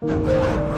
Oh,